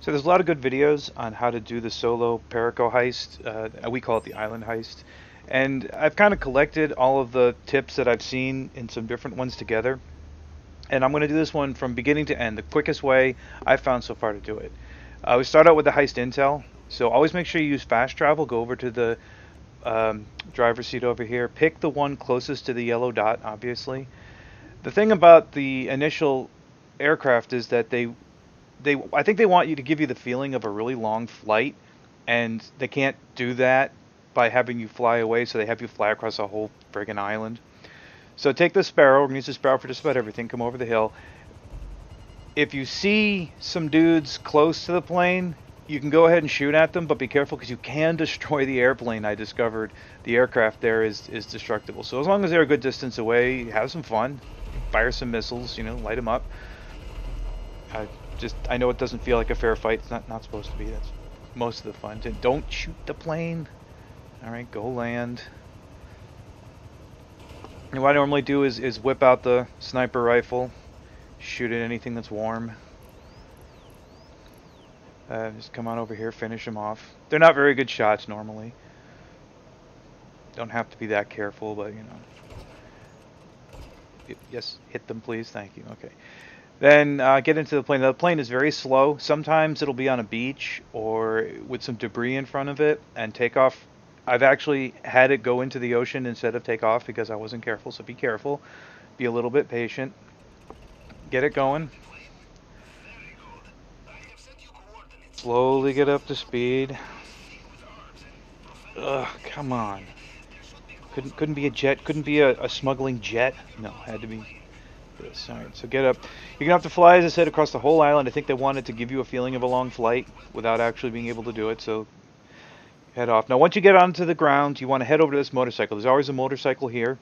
So there's a lot of good videos on how to do the solo Perico heist. Uh, we call it the island heist. And I've kind of collected all of the tips that I've seen in some different ones together. And I'm going to do this one from beginning to end, the quickest way I've found so far to do it. Uh, we start out with the heist intel. So always make sure you use fast travel. Go over to the um, driver's seat over here. Pick the one closest to the yellow dot, obviously. The thing about the initial aircraft is that they they I think they want you to give you the feeling of a really long flight, and they can't do that by having you fly away. So they have you fly across a whole friggin' island. So take the sparrow. We're gonna use the sparrow for just about everything. Come over the hill. If you see some dudes close to the plane, you can go ahead and shoot at them, but be careful because you can destroy the airplane. I discovered the aircraft there is is destructible. So as long as they're a good distance away, have some fun, fire some missiles, you know, light them up. I just I know it doesn't feel like a fair fight. It's not not supposed to be. That's most of the fun. Don't shoot the plane. All right, go land. And what I normally do is is whip out the sniper rifle, shoot at anything that's warm. Uh, just come on over here, finish them off. They're not very good shots normally. Don't have to be that careful, but you know. Yes, hit them please, thank you. Okay. Then uh, get into the plane. The plane is very slow. Sometimes it'll be on a beach or with some debris in front of it and take off. I've actually had it go into the ocean instead of take off because I wasn't careful, so be careful. Be a little bit patient. Get it going. Slowly get up to speed. Ugh, come on. Couldn't couldn't be a jet. Couldn't be a, a smuggling jet. No, had to be this. All right, so get up. You're gonna have to fly, as I said, across the whole island. I think they wanted to give you a feeling of a long flight without actually being able to do it. So head off. Now, once you get onto the ground, you want to head over to this motorcycle. There's always a motorcycle here.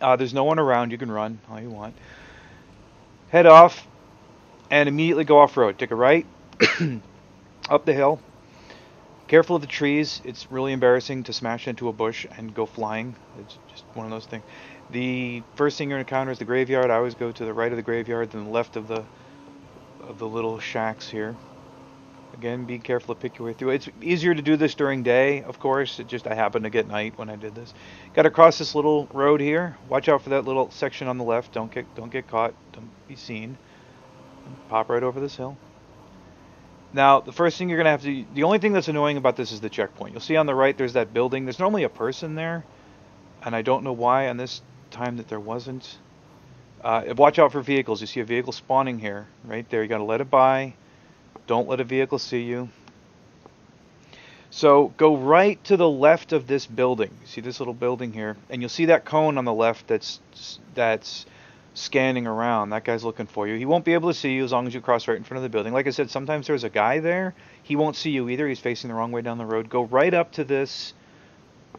Uh, there's no one around. You can run all you want. Head off and immediately go off road. Take a right up the hill. Careful of the trees. It's really embarrassing to smash into a bush and go flying. It's just one of those things. The first thing to encounter is the graveyard. I always go to the right of the graveyard, then the left of the of the little shacks here. Again, be careful to pick your way through. It's easier to do this during day, of course. It just I happened to get night when I did this. Got to cross this little road here. Watch out for that little section on the left. Don't get don't get caught. Don't be seen. Pop right over this hill. Now, the first thing you're going to have to... The only thing that's annoying about this is the checkpoint. You'll see on the right there's that building. There's normally a person there, and I don't know why on this time that there wasn't. Uh, watch out for vehicles. You see a vehicle spawning here, right there. You got to let it by. Don't let a vehicle see you. So go right to the left of this building. See this little building here, and you'll see that cone on the left that's that's scanning around. That guy's looking for you. He won't be able to see you as long as you cross right in front of the building. Like I said, sometimes there's a guy there. He won't see you either. He's facing the wrong way down the road. Go right up to this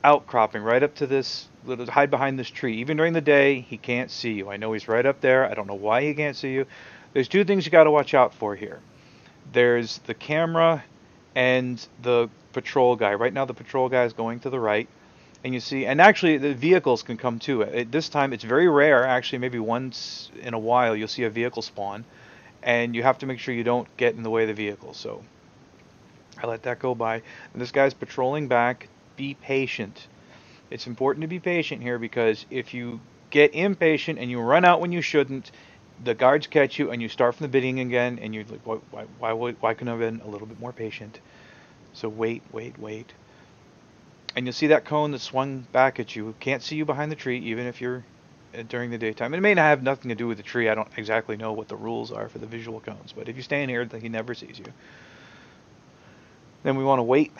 outcropping, right up to this, little, hide behind this tree. Even during the day, he can't see you. I know he's right up there. I don't know why he can't see you. There's two things you got to watch out for here. There's the camera and the patrol guy. Right now, the patrol guy is going to the right and you see, and actually the vehicles can come too. At this time, it's very rare. Actually, maybe once in a while you'll see a vehicle spawn, and you have to make sure you don't get in the way of the vehicle. So I let that go by. And this guy's patrolling back. Be patient. It's important to be patient here because if you get impatient and you run out when you shouldn't, the guards catch you and you start from the beginning again, and you're like, why, why, why, why couldn't I have been a little bit more patient? So wait, wait, wait and you'll see that cone that swung back at you. Can't see you behind the tree, even if you're uh, during the daytime. It may not have nothing to do with the tree. I don't exactly know what the rules are for the visual cones, but if you stand here, he never sees you. Then we want to wait.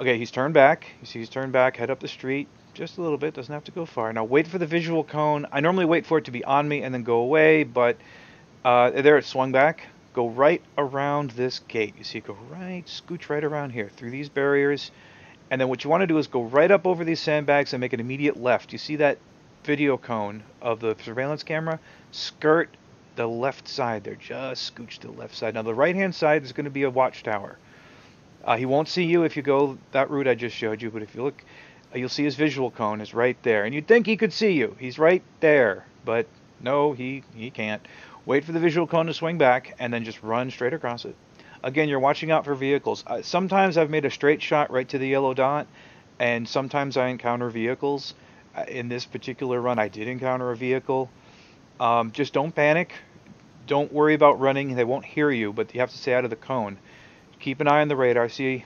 Okay, he's turned back. You see he's turned back, head up the street just a little bit, doesn't have to go far. Now wait for the visual cone. I normally wait for it to be on me and then go away, but uh, there it swung back. Go right around this gate. You see, go right, scooch right around here through these barriers and then what you want to do is go right up over these sandbags and make an immediate left. You see that video cone of the surveillance camera? Skirt the left side there. Just scooch to the left side. Now the right hand side is going to be a watchtower. Uh, he won't see you if you go that route I just showed you, but if you look, uh, you'll see his visual cone is right there. And you'd think he could see you. He's right there. But no, he, he can't. Wait for the visual cone to swing back and then just run straight across it. Again, you're watching out for vehicles. Uh, sometimes I've made a straight shot right to the yellow dot, and sometimes I encounter vehicles. Uh, in this particular run, I did encounter a vehicle. Um, just don't panic. Don't worry about running. They won't hear you, but you have to stay out of the cone. Keep an eye on the radar. See,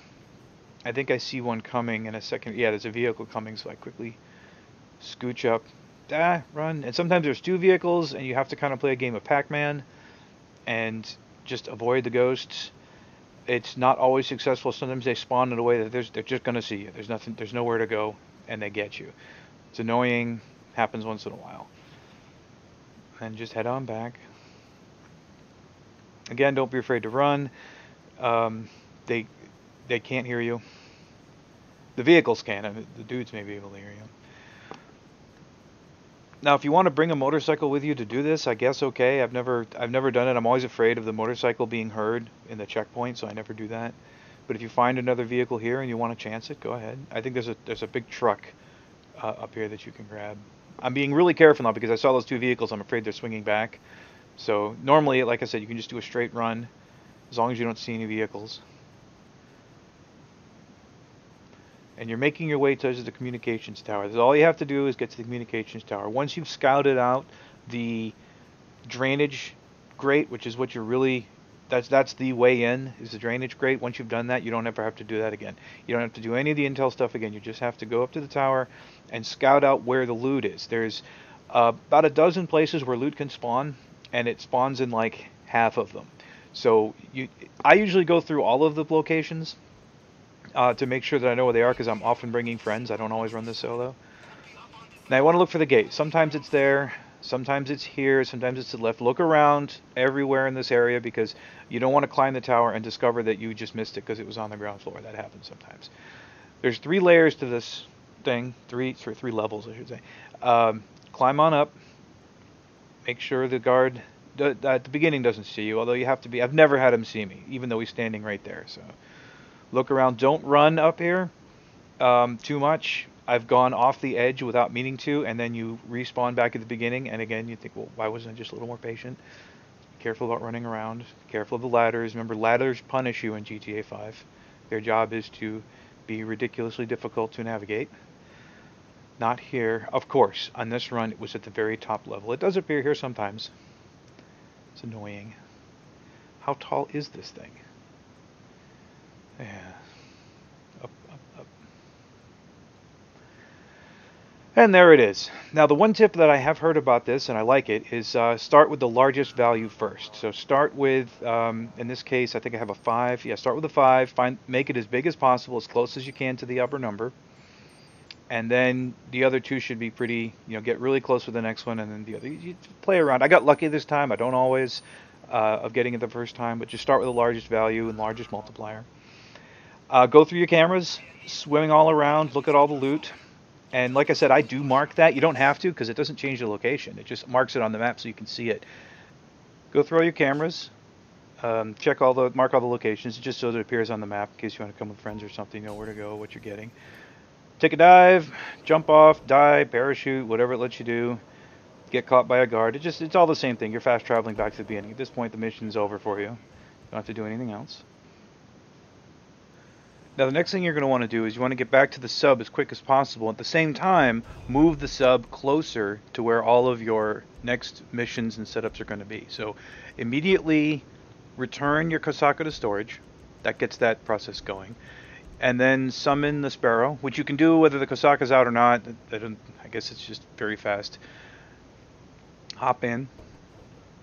I think I see one coming in a second. Yeah, there's a vehicle coming, so I quickly scooch up. Ah, run. And sometimes there's two vehicles, and you have to kind of play a game of Pac-Man and just avoid the ghosts. It's not always successful. Sometimes they spawn in a way that they're just going to see you. There's nothing. There's nowhere to go, and they get you. It's annoying. Happens once in a while. And just head on back. Again, don't be afraid to run. Um, they they can't hear you. The vehicles can. I mean, the dudes may be able to hear you. Now, if you want to bring a motorcycle with you to do this, I guess okay. I've never I've never done it. I'm always afraid of the motorcycle being heard in the checkpoint, so I never do that. But if you find another vehicle here and you want to chance it, go ahead. I think there's a there's a big truck uh, up here that you can grab. I'm being really careful now because I saw those two vehicles. I'm afraid they're swinging back. So normally, like I said, you can just do a straight run as long as you don't see any vehicles. and you're making your way towards the communications tower. All you have to do is get to the communications tower. Once you've scouted out the drainage grate, which is what you're really that's that's the way in is the drainage grate. Once you've done that, you don't ever have to do that again. You don't have to do any of the intel stuff again. You just have to go up to the tower and scout out where the loot is. There's uh, about a dozen places where loot can spawn, and it spawns in like half of them. So you, I usually go through all of the locations uh, to make sure that I know where they are because I'm often bringing friends. I don't always run this solo. Now I want to look for the gate. Sometimes it's there, sometimes it's here, sometimes it's to the left. Look around everywhere in this area because you don't want to climb the tower and discover that you just missed it because it was on the ground floor. That happens sometimes. There's three layers to this thing, three, three, three levels I should say. Um, climb on up. Make sure the guard at the beginning doesn't see you, although you have to be. I've never had him see me, even though he's standing right there. So look around. Don't run up here um, too much. I've gone off the edge without meaning to, and then you respawn back at the beginning, and again you think, well, why wasn't I just a little more patient? Careful about running around. Careful of the ladders. Remember, ladders punish you in GTA 5. Their job is to be ridiculously difficult to navigate. Not here. Of course, on this run, it was at the very top level. It does appear here sometimes. It's annoying. How tall is this thing? Yeah. Up, up, up. And there it is. Now the one tip that I have heard about this, and I like it, is uh, start with the largest value first. So start with, um, in this case, I think I have a 5. Yeah, start with a 5. Find, Make it as big as possible, as close as you can to the upper number. And then the other two should be pretty, you know, get really close with the next one, and then the other. You play around. I got lucky this time. I don't always uh, of getting it the first time, but just start with the largest value and largest multiplier. Uh, go through your cameras, swimming all around, look at all the loot. And like I said, I do mark that. You don't have to because it doesn't change the location. It just marks it on the map so you can see it. Go through all your cameras, um, check all the, mark all the locations just so that it appears on the map in case you want to come with friends or something, you know where to go, what you're getting. Take a dive, jump off, dive, parachute, whatever it lets you do. Get caught by a guard. It just, it's all the same thing. You're fast traveling back to the beginning. At this point, the mission is over for you. You don't have to do anything else. Now the next thing you're going to want to do is you want to get back to the sub as quick as possible. At the same time, move the sub closer to where all of your next missions and setups are going to be. So immediately return your Kosaka to storage. That gets that process going. And then summon the Sparrow, which you can do whether the Kosaka's out or not. I guess it's just very fast. Hop in.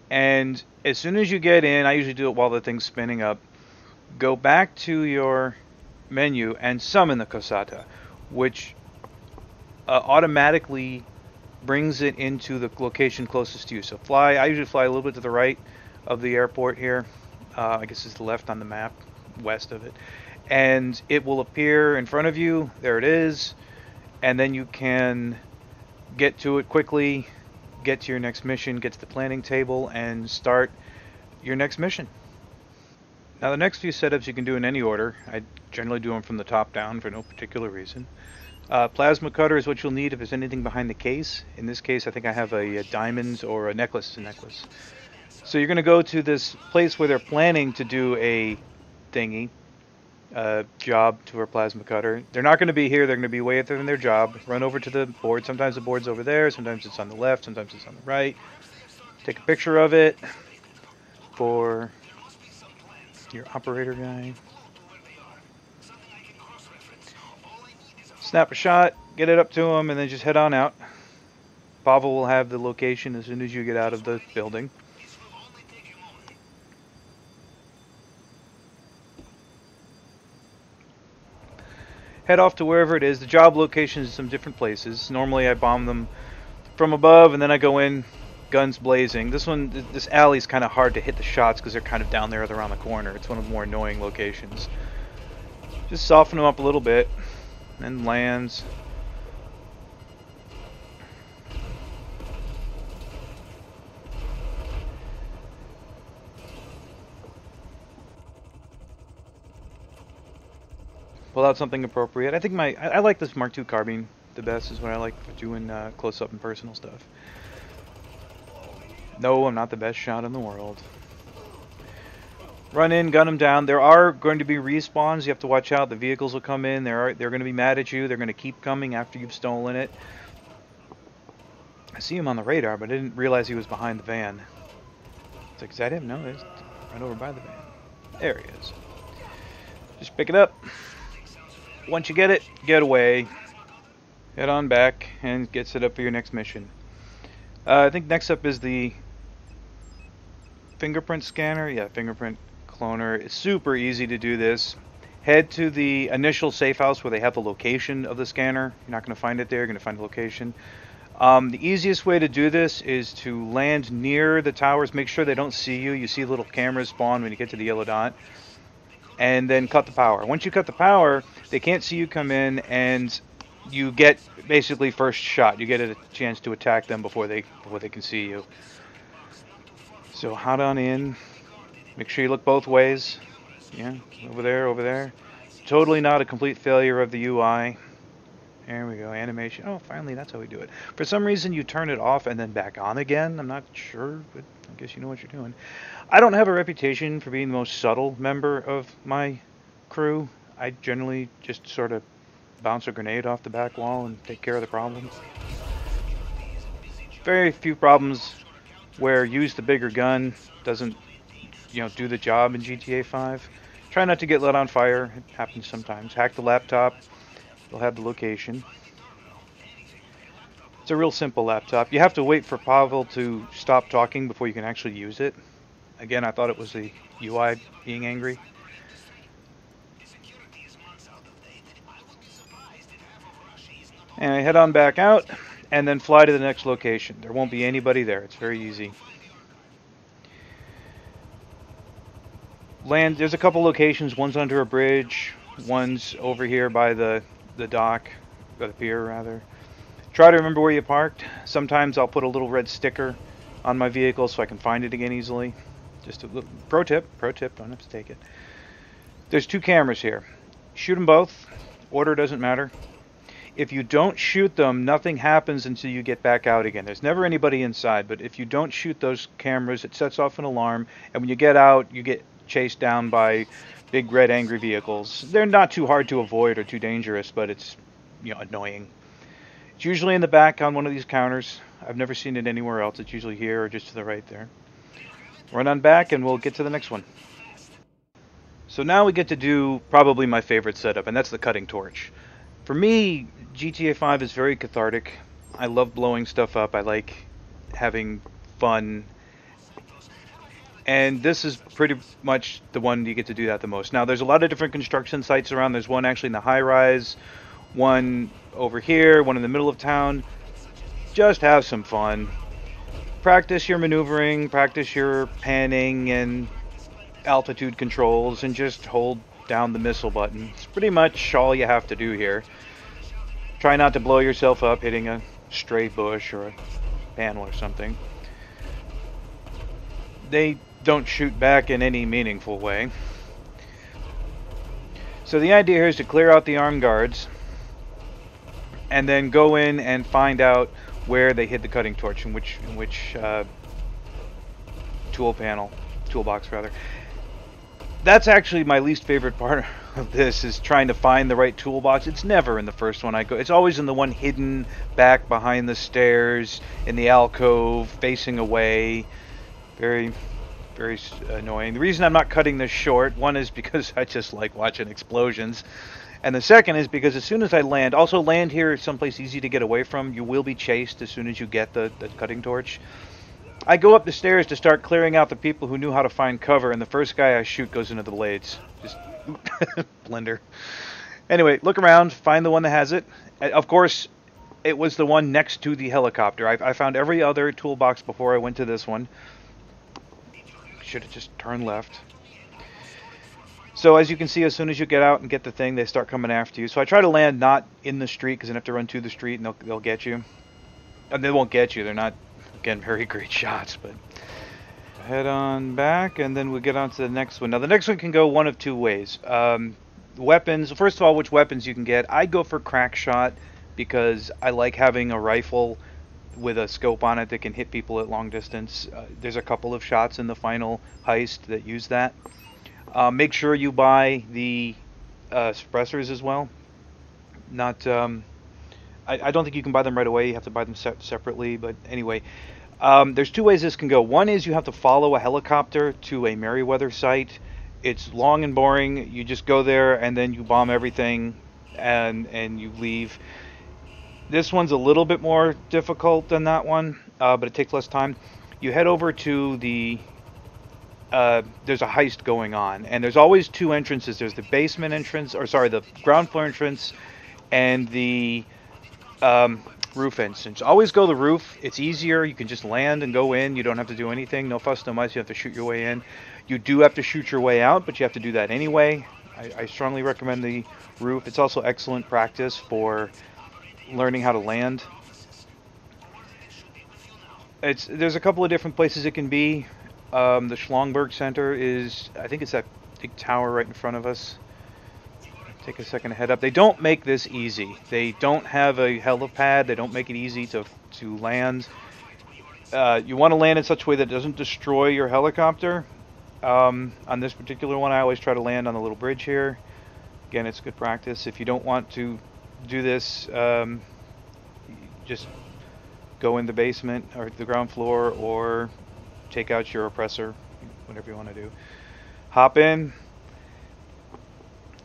And as soon as you get in, I usually do it while the thing's spinning up. Go back to your menu and summon the Kosaka, which uh, automatically brings it into the location closest to you. So fly, I usually fly a little bit to the right of the airport here. Uh, I guess it's left on the map, west of it. And it will appear in front of you. There it is. And then you can get to it quickly, get to your next mission, get to the planning table, and start your next mission. Now the next few setups you can do in any order. I generally do them from the top down for no particular reason. Uh, plasma cutter is what you'll need if there's anything behind the case. In this case, I think I have a, a diamond or a necklace. A necklace. So you're going to go to this place where they're planning to do a thingy uh, job to our plasma cutter. They're not going to be here. They're going to be way out there in their job. Run over to the board. Sometimes the board's over there. Sometimes it's on the left. Sometimes it's on the right. Take a picture of it for your operator guy. Snap a shot, get it up to him, and then just head on out. Pavel will have the location as soon as you get out of the building. Head off to wherever it is. The job locations in some different places. Normally I bomb them from above and then I go in guns blazing. This one, this alley is kind of hard to hit the shots because they're kind of down there around the corner. It's one of the more annoying locations. Just soften them up a little bit and lands. Pull out something appropriate. I think my I, I, like this Mark II carbine the best is when I like doing uh, close up and personal stuff. No, I'm not the best shot in the world. Run in, gun them down. There are going to be respawns. You have to watch out. The vehicles will come in. They're they're going to be mad at you. They're going to keep coming after you've stolen it. I see him on the radar, but I didn't realize he was behind the van. It's like, is that him? No, it's right over by the van. There he is. Just pick it up. Once you get it, get away. Head on back and get set up for your next mission. Uh, I think next up is the fingerprint scanner. Yeah, fingerprint cloner. It's super easy to do this. Head to the initial safe house where they have the location of the scanner. You're not going to find it there. You're going to find the location. Um, the easiest way to do this is to land near the towers. Make sure they don't see you. You see little cameras spawn when you get to the yellow dot and then cut the power. Once you cut the power, they can't see you come in, and you get basically first shot. You get a chance to attack them before they before they can see you. So hot on in. Make sure you look both ways. Yeah, over there, over there. Totally not a complete failure of the UI. There we go, animation. Oh, finally, that's how we do it. For some reason, you turn it off and then back on again. I'm not sure, but I guess you know what you're doing. I don't have a reputation for being the most subtle member of my crew. I generally just sort of bounce a grenade off the back wall and take care of the problem. Very few problems where use the bigger gun doesn't, you know, do the job in GTA 5. Try not to get lit on fire. It happens sometimes. Hack the laptop. You'll have the location. It's a real simple laptop. You have to wait for Pavel to stop talking before you can actually use it. Again, I thought it was the UI being angry. And I head on back out and then fly to the next location. There won't be anybody there. It's very easy. Land, there's a couple locations. One's under a bridge. One's over here by the, the dock, by the pier rather. Try to remember where you parked. Sometimes I'll put a little red sticker on my vehicle so I can find it again easily. Just a little pro tip, pro tip, don't have to take it. There's two cameras here. Shoot them both. Order doesn't matter. If you don't shoot them, nothing happens until you get back out again. There's never anybody inside, but if you don't shoot those cameras, it sets off an alarm, and when you get out, you get chased down by big red angry vehicles. They're not too hard to avoid or too dangerous, but it's you know annoying. It's usually in the back on one of these counters. I've never seen it anywhere else. It's usually here or just to the right there. Run on back and we'll get to the next one. So now we get to do probably my favorite setup, and that's the cutting torch. For me, GTA 5 is very cathartic. I love blowing stuff up. I like having fun. And this is pretty much the one you get to do that the most. Now, there's a lot of different construction sites around. There's one actually in the high rise, one over here, one in the middle of town. Just have some fun practice your maneuvering, practice your panning and altitude controls, and just hold down the missile button. It's pretty much all you have to do here. Try not to blow yourself up hitting a stray bush or a panel or something. They don't shoot back in any meaningful way. So the idea here is to clear out the armed guards and then go in and find out where they hit the cutting torch in which in which uh, tool panel, toolbox rather. that's actually my least favorite part of this is trying to find the right toolbox. It's never in the first one I go. It's always in the one hidden back behind the stairs in the alcove facing away. Very very annoying. The reason I'm not cutting this short, one is because I just like watching explosions. And the second is because as soon as I land, also land here someplace easy to get away from. You will be chased as soon as you get the, the cutting torch. I go up the stairs to start clearing out the people who knew how to find cover, and the first guy I shoot goes into the blades. Just blender. Anyway, look around, find the one that has it. Of course, it was the one next to the helicopter. I, I found every other toolbox before I went to this one. Should have just turned left. So as you can see, as soon as you get out and get the thing, they start coming after you. So I try to land not in the street because then have to run to the street and they'll, they'll get you. And they won't get you. They're not again, very great shots, but head on back, and then we get on to the next one. Now, the next one can go one of two ways. Um, weapons, first of all, which weapons you can get. I go for crack shot because I like having a rifle with a scope on it that can hit people at long distance. Uh, there's a couple of shots in the final heist that use that. Uh, make sure you buy the uh, suppressors as well. Not, um, I, I, don't think you can buy them right away. You have to buy them se separately. But anyway, um, there's two ways this can go. One is you have to follow a helicopter to a Merryweather site. It's long and boring. You just go there and then you bomb everything and and you leave. This one's a little bit more difficult than that one, uh, but it takes less time. You head over to the uh, there's a heist going on, and there's always two entrances. There's the basement entrance, or sorry, the ground floor entrance, and the um, roof entrance. Always go the roof. It's easier. You can just land and go in. You don't have to do anything. No fuss, no muss. You have to shoot your way in. You do have to shoot your way out, but you have to do that anyway. I, I strongly recommend the roof. It's also excellent practice for learning how to land. It's there's a couple of different places it can be. Um, the Schlongberg Center is, I think it's that big tower right in front of us. Take a second to head up. They don't make this easy. They don't have a helipad. They don't make it easy to, to land. Uh, you want to land in such a way that doesn't destroy your helicopter. Um, on this particular one, I always try to land on the little bridge here. Again, it's good practice. If you don't want to do this, um, just go in the basement or the ground floor or take out your oppressor, whatever you want to do. Hop in,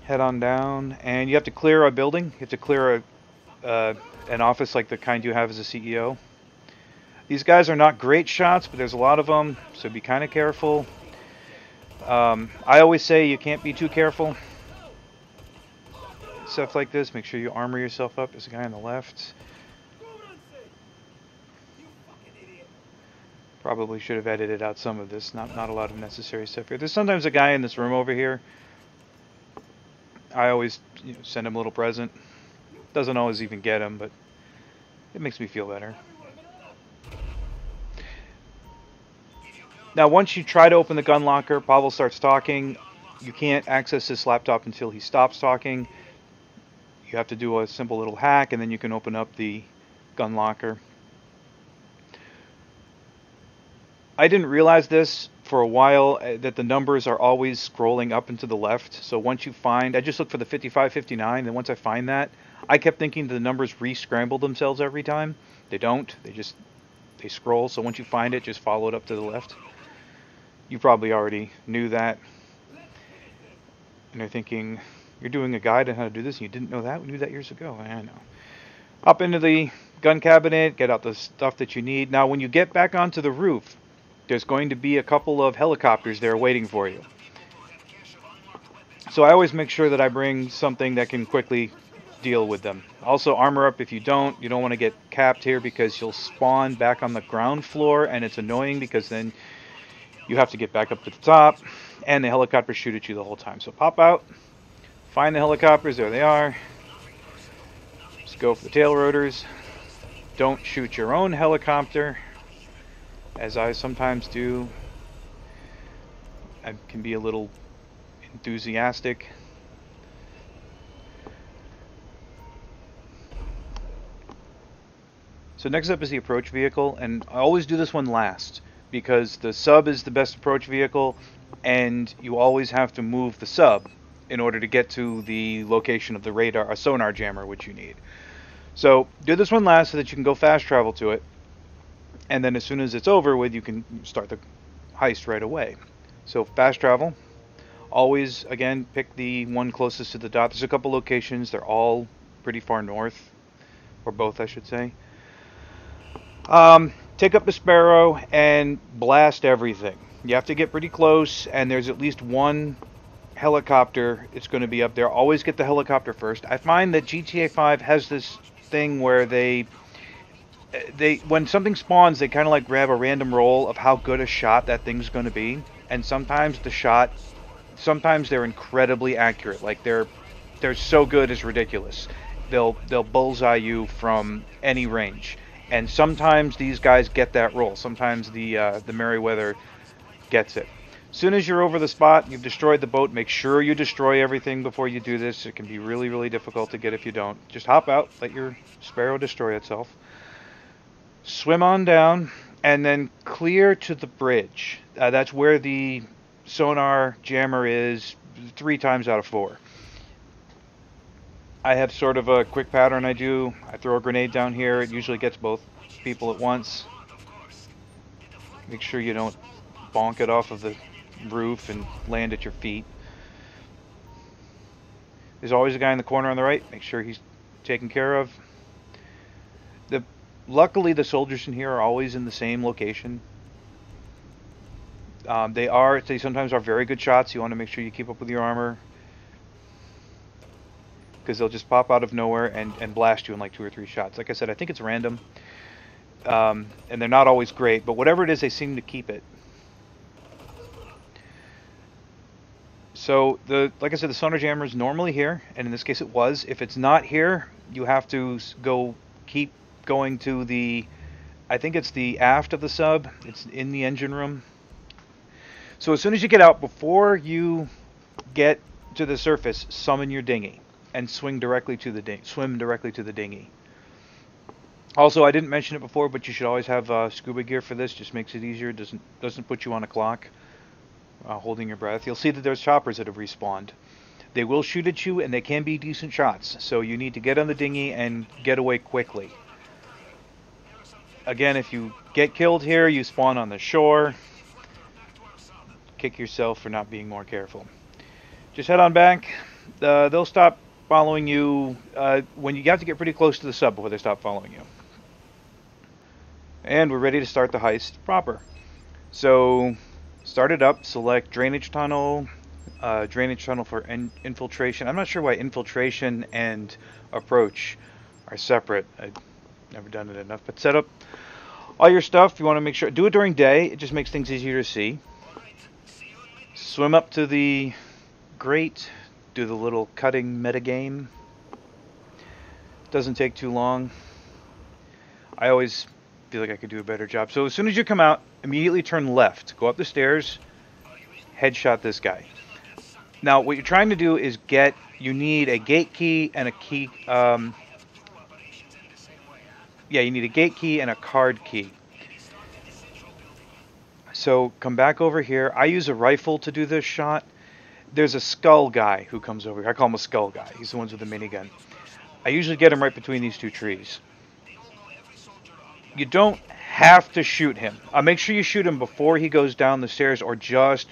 head on down, and you have to clear a building. You have to clear a uh, an office like the kind you have as a CEO. These guys are not great shots, but there's a lot of them, so be kind of careful. Um, I always say you can't be too careful. Stuff like this, make sure you armor yourself up. There's a guy on the left. Probably should have edited out some of this. Not not a lot of necessary stuff here. There's sometimes a guy in this room over here I always you know, send him a little present. Doesn't always even get him, but it makes me feel better. Now, once you try to open the gun locker, Pavel starts talking. You can't access this laptop until he stops talking. You have to do a simple little hack, and then you can open up the gun locker. I didn't realize this for a while uh, that the numbers are always scrolling up and to the left. So once you find, I just look for the 55, 59, and once I find that, I kept thinking the numbers re-scramble themselves every time. They don't. They just they scroll. So once you find it, just follow it up to the left. You probably already knew that. And you're thinking, you're doing a guide on how to do this, and you didn't know that? We knew that years ago. I know. Up into the gun cabinet, get out the stuff that you need. Now, when you get back onto the roof, there's going to be a couple of helicopters there waiting for you. So I always make sure that I bring something that can quickly deal with them. Also armor up if you don't. You don't want to get capped here because you'll spawn back on the ground floor and it's annoying because then you have to get back up to the top and the helicopters shoot at you the whole time. So pop out, find the helicopters, there they are. Just go for the tail rotors. Don't shoot your own helicopter as I sometimes do. I can be a little enthusiastic. So next up is the approach vehicle, and I always do this one last because the sub is the best approach vehicle. and you always have to move the sub in order to get to the location of the radar, a sonar jammer, which you need. So do this one last so that you can go fast travel to it, and then as soon as it's over with, you can start the heist right away. So fast travel. Always, again, pick the one closest to the dot. There's a couple locations. They're all pretty far north, or both, I should say. Um, take up the Sparrow and blast everything. You have to get pretty close, and there's at least one helicopter. It's going to be up there. Always get the helicopter first. I find that GTA 5 has this thing where they they when something spawns, they kind of like grab a random roll of how good a shot that thing's going to be, and sometimes the shot, sometimes they're incredibly accurate. Like they're they're so good it's ridiculous. They'll they'll bullseye you from any range, and sometimes these guys get that roll. Sometimes the uh, the Merryweather gets it. As soon as you're over the spot, you've destroyed the boat, make sure you destroy everything before you do this. It can be really, really difficult to get if you don't. Just hop out, let your Sparrow destroy itself. Swim on down, and then clear to the bridge. Uh, that's where the sonar jammer is three times out of four. I have sort of a quick pattern I do. I throw a grenade down here. It usually gets both people at once. Make sure you don't bonk it off of the roof and land at your feet. There's always a guy in the corner on the right. Make sure he's taken care of. Luckily the soldiers in here are always in the same location. Um, they are they sometimes are very good shots. You want to make sure you keep up with your armor because they'll just pop out of nowhere and, and blast you in like two or three shots. Like I said, I think it's random. Um, and they're not always great, but whatever it is, they seem to keep it. So the like I said, the sonar jammer is normally here, and in this case it was. If it's not here, you have to go keep going to the, I think it's the aft of the sub. It's in the engine room. So as soon as you get out, before you get to the surface, summon your dinghy and swing directly to the ding swim directly to the dinghy. Also, I didn't mention it before, but you should always have uh, scuba gear for this. Just makes it easier. doesn't doesn't put you on a clock uh, holding your breath. You'll see that there's choppers that have respawned. They will shoot at you, and they can be decent shots. So you need to get on the dinghy and get away quickly. Again, if you get killed here, you spawn on the shore. Kick yourself for not being more careful. Just head on back. Uh, they'll stop following you uh, when you have to get pretty close to the sub before they stop following you. And we're ready to start the heist proper. So Start it up, select drainage tunnel, uh, drainage tunnel for in infiltration. I'm not sure why infiltration and approach are separate. I've never done it enough. But set up all your stuff. You want to make sure, do it during day. It just makes things easier to see. Swim up to the grate, do the little cutting metagame. Doesn't take too long. I always feel like I could do a better job. So as soon as you come out, immediately turn left. Go up the stairs, headshot this guy. Now, what you're trying to do is get, you need a gate key and a key, um, yeah, you need a gate key and a card key. So come back over here. I use a rifle to do this shot. There's a skull guy who comes over here. I call him a skull guy. He's the ones with the minigun. I usually get him right between these two trees you don't have to shoot him. Uh, make sure you shoot him before he goes down the stairs or just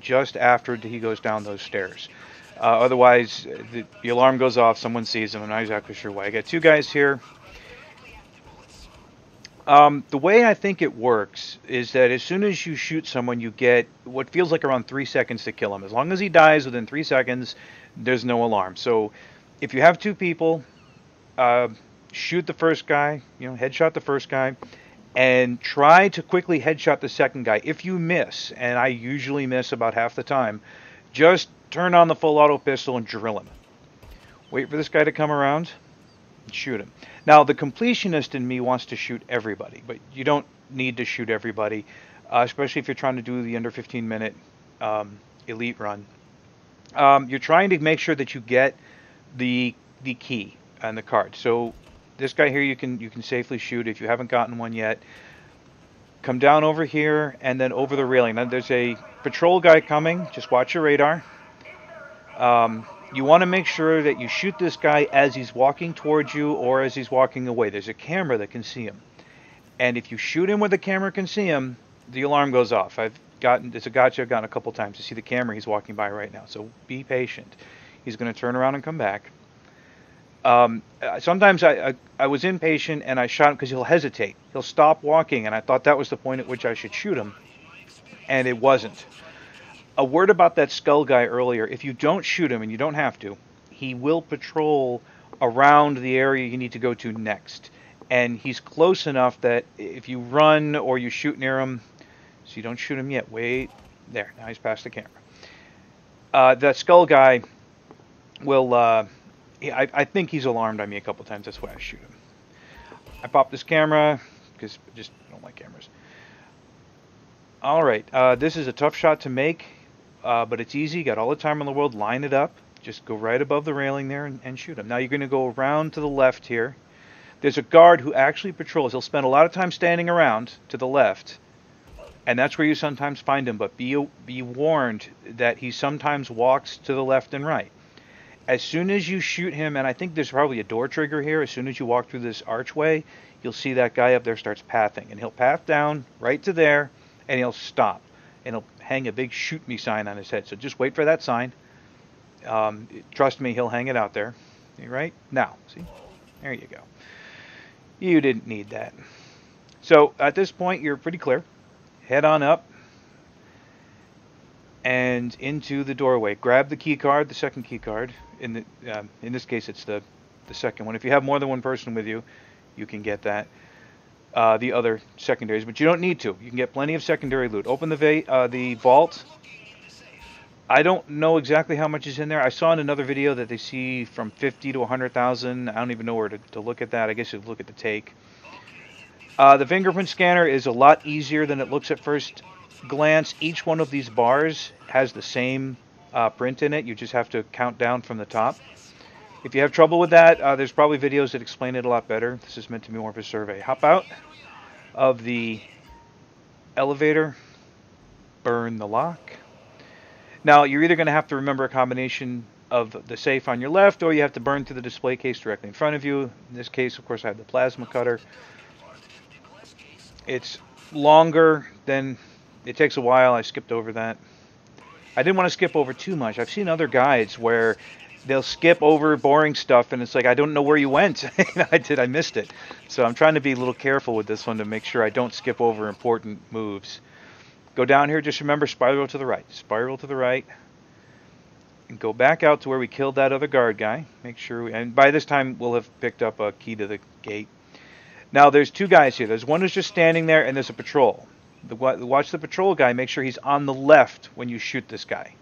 just after he goes down those stairs. Uh, otherwise, the, the, alarm goes off, someone sees him, I'm not exactly sure why. I got two guys here. Um, the way I think it works is that as soon as you shoot someone, you get what feels like around three seconds to kill him. As long as he dies within three seconds, there's no alarm. So if you have two people, uh, shoot the first guy, you know, headshot the first guy, and try to quickly headshot the second guy. If you miss, and I usually miss about half the time, just turn on the full auto pistol and drill him. Wait for this guy to come around shoot him. Now, the completionist in me wants to shoot everybody, but you don't need to shoot everybody, uh, especially if you're trying to do the under 15 minute um, elite run. Um, you're trying to make sure that you get the the key and the card. So this guy here you can you can safely shoot if you haven't gotten one yet. come down over here and then over the railing. Now there's a patrol guy coming. Just watch your radar. Um, you want to make sure that you shoot this guy as he's walking towards you or as he's walking away. There's a camera that can see him. And if you shoot him where the camera can see him, the alarm goes off. I've gotten it's a gotcha I've gotten a couple times to see the camera he's walking by right now. So be patient. He's going to turn around and come back. Um, sometimes I, I, I was impatient and I shot him because he'll hesitate. He'll stop walking, and I thought that was the point at which I should shoot him, and it wasn't. A word about that skull guy earlier. If you don't shoot him, and you don't have to, he will patrol around the area you need to go to next. And he's close enough that if you run or you shoot near him, so you don't shoot him yet. Wait, there. Now he's past the camera. Uh, that skull guy will. Uh, I, I think he's alarmed on me a couple times. That's why I shoot him. I pop this camera because I just don't like cameras. All right, uh, this is a tough shot to make, uh, but it's easy. Got all the time in the world. Line it up. Just go right above the railing there and, and shoot him. Now you're going to go around to the left here. There's a guard who actually patrols. He'll spend a lot of time standing around to the left, and that's where you sometimes find him. But be be warned that he sometimes walks to the left and right as soon as you shoot him, and I think there's probably a door trigger here, as soon as you walk through this archway, you'll see that guy up there starts pathing. And he'll path down right to there, and he'll stop. And he'll hang a big shoot me sign on his head. So just wait for that sign. Um, trust me, he'll hang it out there. Right? Now, see? There you go. You didn't need that. So at this point, you're pretty clear. Head on up and into the doorway. Grab the key card, the second key card. In the uh, in this case, it's the the second one. If you have more than one person with you, you can get that. Uh, the other secondaries, but you don't need to. You can get plenty of secondary loot. Open the va- uh, the vault. I don't know exactly how much is in there. I saw in another video that they see from 50 to 100,000. I don't even know where to, to look at that. I guess you look at the take. Uh, the fingerprint scanner is a lot easier than it looks at first glance, each one of these bars has the same uh, print in it. You just have to count down from the top. If you have trouble with that, uh, there's probably videos that explain it a lot better. This is meant to be more of a survey. Hop out of the elevator, burn the lock. Now, you're either going to have to remember a combination of the safe on your left, or you have to burn through the display case directly in front of you. In this case, of course, I have the plasma cutter. It's longer than it takes a while. I skipped over that. I didn't want to skip over too much. I've seen other guides where they'll skip over boring stuff and it's like I don't know where you went. I did I missed it. So I'm trying to be a little careful with this one to make sure I don't skip over important moves. Go down here, just remember spiral to the right. Spiral to the right. And go back out to where we killed that other guard guy. Make sure we, and by this time we'll have picked up a key to the gate. Now there's two guys here. There's one who's just standing there and there's a patrol. The, watch the patrol guy. Make sure he's on the left when you shoot this guy.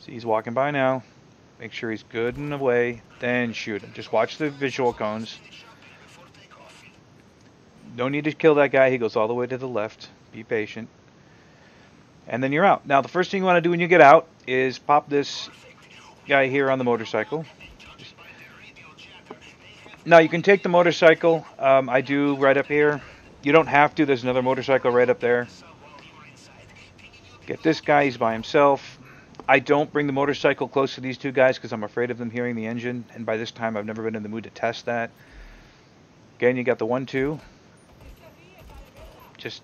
See, he's walking by now. Make sure he's good and away. Then shoot him. Just watch the visual cones. No need to kill that guy. He goes all the way to the left. Be patient. And then you're out. Now, the first thing you want to do when you get out is pop this guy here on the motorcycle. Now, you can take the motorcycle. Um, I do right up here. You don't have to. There's another motorcycle right up there. Get this guy. He's by himself. I don't bring the motorcycle close to these two guys because I'm afraid of them hearing the engine. And by this time, I've never been in the mood to test that. Again, you got the one, two. Just,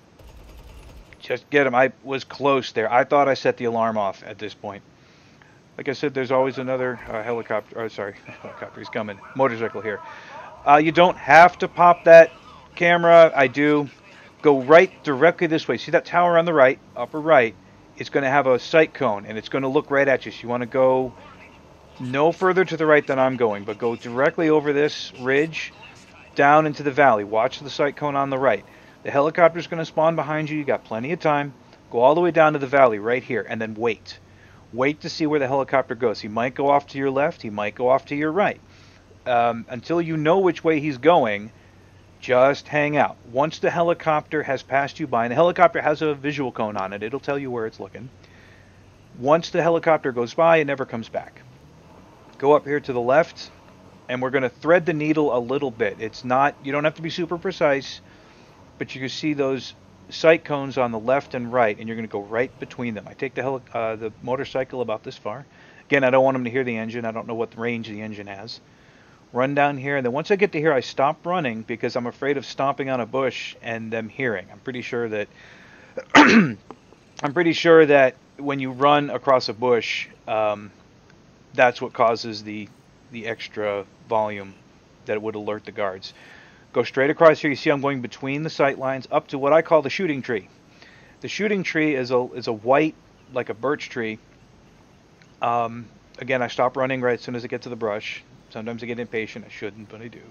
just get him. I was close there. I thought I set the alarm off at this point. Like I said, there's always another uh, helicopter. Oh, sorry, helicopter. He's coming. Motorcycle here. Uh, you don't have to pop that camera, I do. Go right directly this way. See that tower on the right, upper right? It's going to have a sight cone, and it's going to look right at you. So you want to go no further to the right than I'm going, but go directly over this ridge down into the valley. Watch the sight cone on the right. The helicopter's going to spawn behind you. You got plenty of time. Go all the way down to the valley right here, and then wait. Wait to see where the helicopter goes. He might go off to your left. He might go off to your right. Um, until you know which way he's going, just hang out. Once the helicopter has passed you by, and the helicopter has a visual cone on it, it'll tell you where it's looking. Once the helicopter goes by, it never comes back. Go up here to the left, and we're going to thread the needle a little bit. It's not, you don't have to be super precise, but you can see those sight cones on the left and right, and you're going to go right between them. I take the heli- uh, the motorcycle about this far. Again, I don't want them to hear the engine. I don't know what range the engine has. Run down here, and then once I get to here, I stop running because I'm afraid of stomping on a bush and them hearing. I'm pretty sure that I'm pretty sure that when you run across a bush, um, that's what causes the the extra volume that would alert the guards. Go straight across here. You see I'm going between the sight lines up to what I call the shooting tree. The shooting tree is a is a white like a birch tree um, again, I stop running right as soon as I get to the brush. Sometimes I get impatient. I shouldn't, but I do.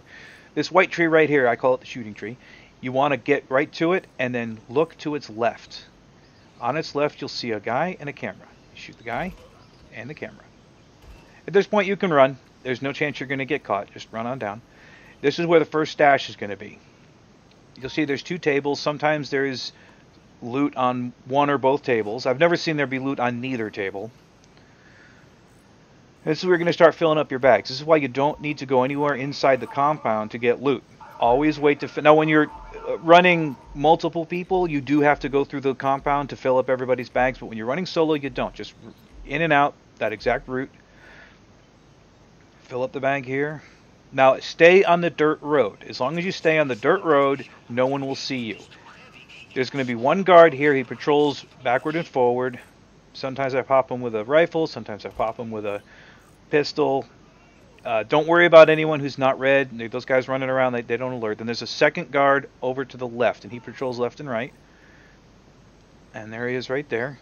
This white tree right here, I call it the shooting tree. You want to get right to it and then look to its left. On its left, you'll see a guy and a camera. You shoot the guy and the camera. At this point, you can run. There's no chance you're going to get caught. Just run on down. This is where the first stash is going to be. You'll see there's two tables. Sometimes there's loot on one or both tables. I've never seen there be loot on neither table. This is where you're going to start filling up your bags. This is why you don't need to go anywhere inside the compound to get loot. Always wait to... Now, when you're uh, running multiple people, you do have to go through the compound to fill up everybody's bags. But when you're running solo, you don't. Just in and out, that exact route. Fill up the bag here. Now, stay on the dirt road. As long as you stay on the dirt road, no one will see you. There's going to be one guard here. He patrols backward and forward. Sometimes I pop him with a rifle. Sometimes I pop him with a pistol. Uh, don't worry about anyone who's not red. Those guys running around, they, they don't alert. Then there's a second guard over to the left, and he patrols left and right. And there he is right there.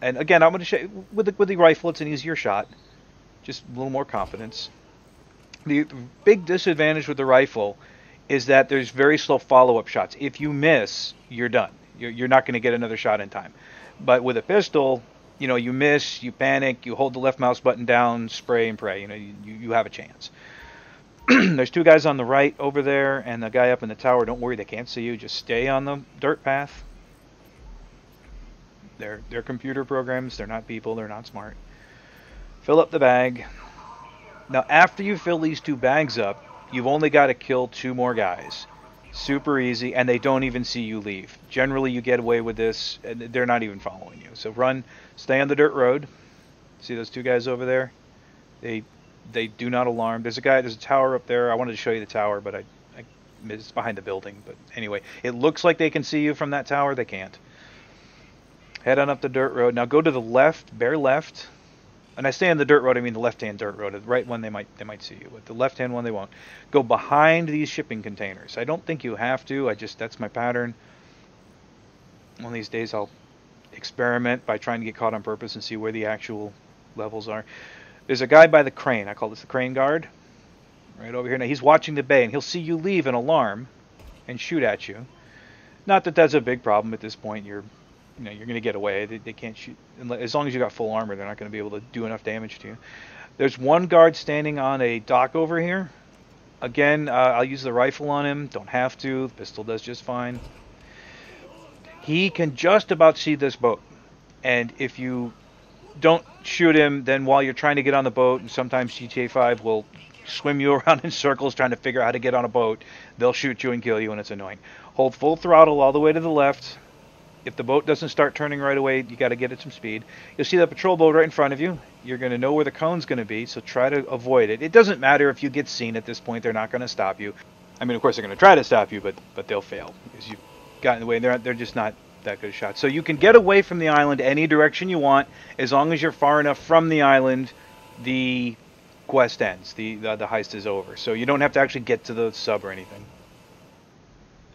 And again, I'm going to show you, with the, with the rifle, it's an easier shot. Just a little more confidence. The big disadvantage with the rifle is that there's very slow follow-up shots. If you miss, you're done. You're, you're not going to get another shot in time. But with a pistol, you know, you miss, you panic, you hold the left mouse button down, spray and pray. You know, you, you have a chance. There's two guys on the right over there, and the guy up in the tower. Don't worry, they can't see you. Just stay on the dirt path. They're they're computer programs. They're not people. They're not smart. Fill up the bag. Now, after you fill these two bags up, you've only got to kill two more guys. Super easy, and they don't even see you leave. Generally, you get away with this, and they're not even following you. So run, stay on the dirt road. See those two guys over there? They they do not alarm. There's a guy. There's a tower up there. I wanted to show you the tower, but I, I it's behind the building. But anyway, it looks like they can see you from that tower. They can't. Head on up the dirt road. Now go to the left, bear left. And I say on the dirt road, I mean the left-hand dirt road. The right one, they might they might see you, but the left-hand one, they won't. Go behind these shipping containers. I don't think you have to. I just that's my pattern. One of these days, I'll experiment by trying to get caught on purpose and see where the actual levels are. There's a guy by the crane. I call this the crane guard. Right over here. Now he's watching the bay, and he'll see you leave an alarm and shoot at you. Not that that's a big problem at this point. You're you know you're going to get away. They, they can't shoot as long as you got full armor. They're not going to be able to do enough damage to you. There's one guard standing on a dock over here. Again, uh, I'll use the rifle on him. Don't have to. The pistol does just fine. He can just about see this boat, and if you don't shoot him, then while you're trying to get on the boat, and sometimes GTA 5 will swim you around in circles trying to figure out how to get on a boat, they'll shoot you and kill you, and it's annoying. Hold full throttle all the way to the left if the boat doesn't start turning right away, you got to get it some speed. You'll see that patrol boat right in front of you. You're going to know where the cone's going to be, so try to avoid it. It doesn't matter if you get seen at this point; they're not going to stop you. I mean, of course, they're going to try to stop you, but but they'll fail because you've got in the way. They're they're just not that good a shot. So you can get away from the island any direction you want as long as you're far enough from the island. The quest ends. The, the the heist is over. So you don't have to actually get to the sub or anything.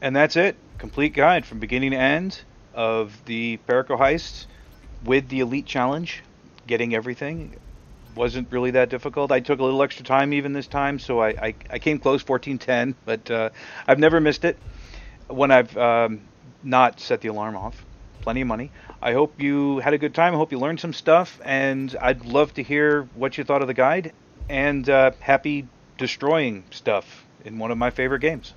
And that's it. Complete guide from beginning to end of the Perico heist with the Elite Challenge, getting everything. Wasn't really that difficult. I took a little extra time even this time, so I, I, I came close, 1410, but uh, I've never missed it when I've um, not set the alarm off. Plenty of money. I hope you had a good time. I hope you learned some stuff, and I'd love to hear what you thought of the guide. And uh, happy destroying stuff in one of my favorite games.